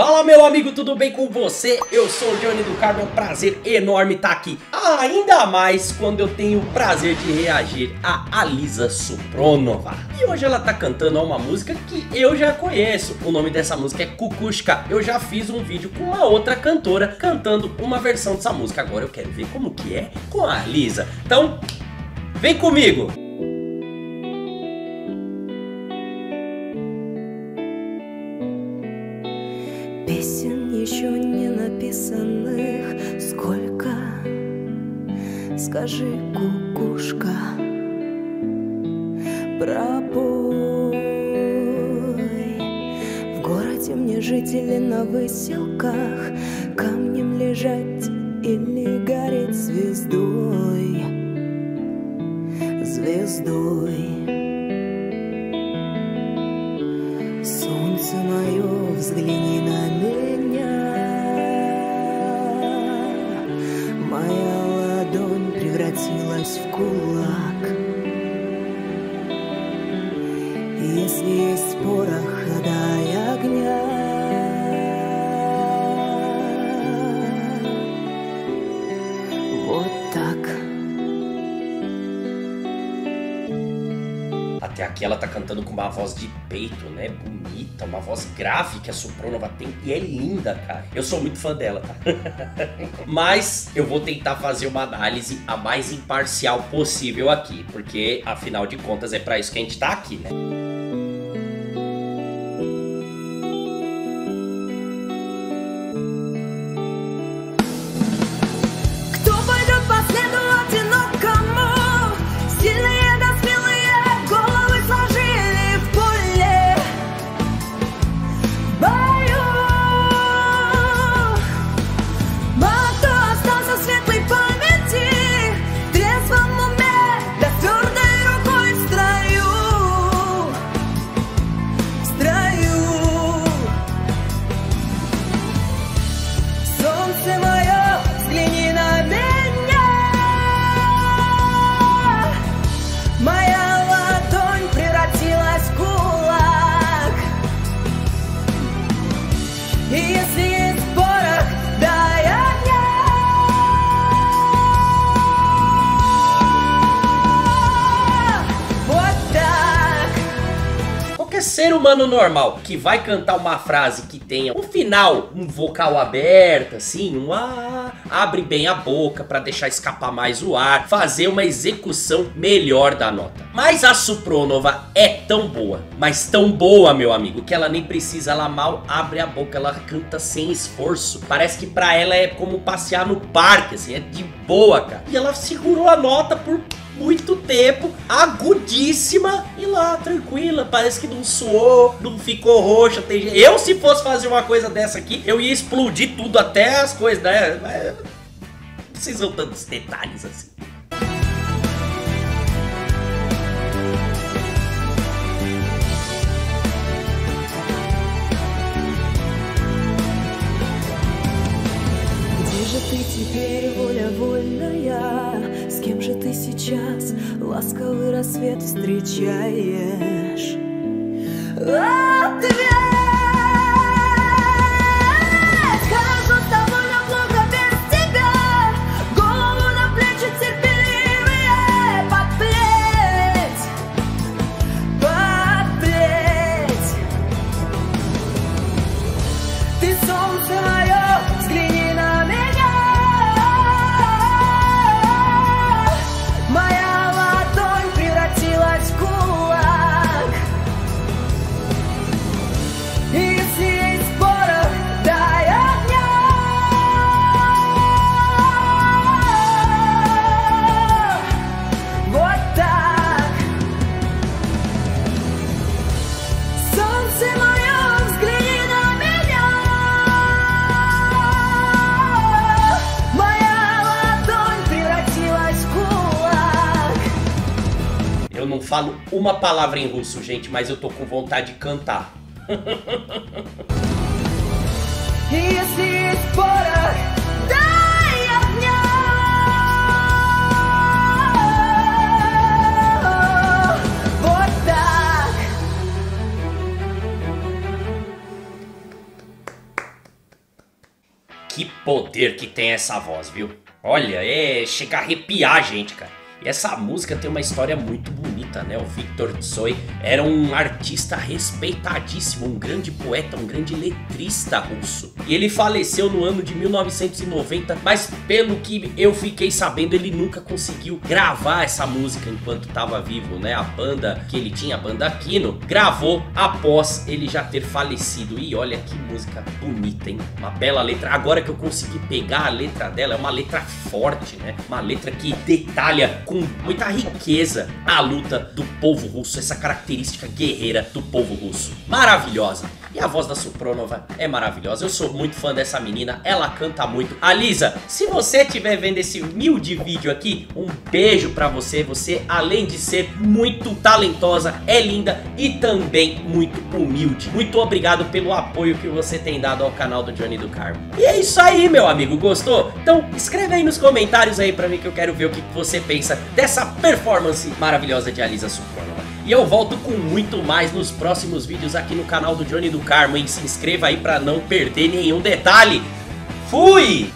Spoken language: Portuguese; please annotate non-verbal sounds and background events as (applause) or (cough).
Fala meu amigo, tudo bem com você? Eu sou o Johnny do Carmo, é um prazer enorme estar aqui. Ainda mais quando eu tenho o prazer de reagir a Alisa Supronova. E hoje ela tá cantando uma música que eu já conheço. O nome dessa música é Kukushka. Eu já fiz um vídeo com uma outra cantora cantando uma versão dessa música. Agora eu quero ver como que é com a Alisa. Então, vem comigo! Скажи, кукушка, пробой В городе мне жители на выселках Камнем лежать или гореть звездой Звездой. Солнце мое, взгляни Если есть порох, дай огня Вот так Até aqui ela tá cantando com uma voz de peito, né? Bonita, uma voz grave que a Supronova tem e é linda, cara. Eu sou muito fã dela, tá? (laughs) Mas eu vou tentar fazer uma análise a mais imparcial possível aqui, porque afinal de contas é pra isso que a gente tá aqui, né? Ser humano normal que vai cantar uma frase que tenha um final, um vocal aberto, assim, um ah, abre bem a boca pra deixar escapar mais o ar, fazer uma execução melhor da nota. Mas a Supronova é tão boa, mas tão boa, meu amigo, que ela nem precisa, ela mal abre a boca, ela canta sem esforço. Parece que pra ela é como passear no parque, assim, é de boa, cara. E ela segurou a nota por muito tempo, agudíssima e lá, tranquila, parece que não suou, não ficou roxa. Tem... Eu, se fosse fazer uma coisa dessa aqui, eu ia explodir tudo, até as coisas, né? Mas precisam tantos detalhes assim. Же ты сейчас ласковый рассвет встречаешь? Ответ! Скажу с não falo uma palavra em russo, gente, mas eu tô com vontade de cantar. Que poder que tem essa voz, viu? Olha, é. chega a arrepiar, gente, cara. E essa música tem uma história muito bonita, né? O Victor Tsoi era um artista respeitadíssimo, um grande poeta, um grande letrista russo. E ele faleceu no ano de 1990, mas pelo que eu fiquei sabendo, ele nunca conseguiu gravar essa música enquanto estava vivo, né? A banda que ele tinha, a banda Kino, gravou após ele já ter falecido. E olha que música bonita, hein? Uma bela letra. Agora que eu consegui pegar a letra dela, é uma letra forte, né? Uma letra que detalha com muita riqueza a luta do povo russo, essa característica guerreira do povo russo. Maravilhosa! E a voz da Supronova é maravilhosa. Eu sou muito fã dessa menina, ela canta muito. Alisa, se você estiver vendo esse humilde vídeo aqui, um beijo pra você. Você, além de ser muito talentosa, é linda e também muito humilde. Muito obrigado pelo apoio que você tem dado ao canal do Johnny do Carmo. E é isso aí, meu amigo. Gostou? Então escreve aí nos comentários aí pra mim que eu quero ver o que você pensa dessa performance maravilhosa de Alisa Supronova. E eu volto com muito mais nos próximos vídeos aqui no canal do Johnny do Carmo, hein? Se inscreva aí pra não perder nenhum detalhe. Fui!